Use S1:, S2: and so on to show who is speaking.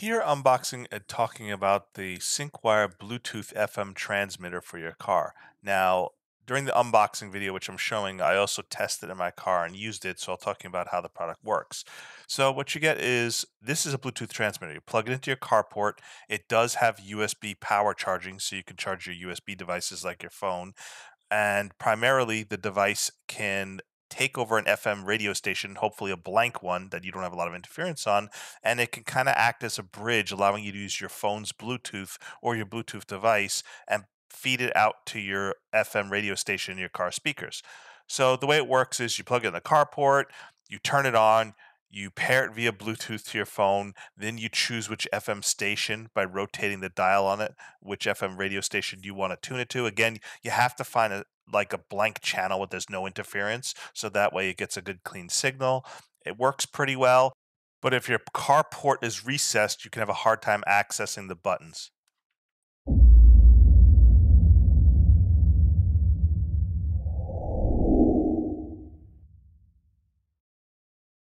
S1: Here, unboxing and talking about the SyncWire Bluetooth FM transmitter for your car. Now, during the unboxing video, which I'm showing, I also tested in my car and used it, so I'll talking about how the product works. So what you get is this is a Bluetooth transmitter. You plug it into your carport. It does have USB power charging, so you can charge your USB devices like your phone. And primarily, the device can take over an FM radio station, hopefully a blank one that you don't have a lot of interference on, and it can kind of act as a bridge, allowing you to use your phone's Bluetooth or your Bluetooth device and feed it out to your FM radio station in your car speakers. So the way it works is you plug it in the carport, you turn it on, you pair it via Bluetooth to your phone, then you choose which FM station by rotating the dial on it, which FM radio station you want to tune it to. Again, you have to find a like a blank channel where there's no interference, so that way it gets a good clean signal. It works pretty well, but if your carport is recessed, you can have a hard time accessing the buttons.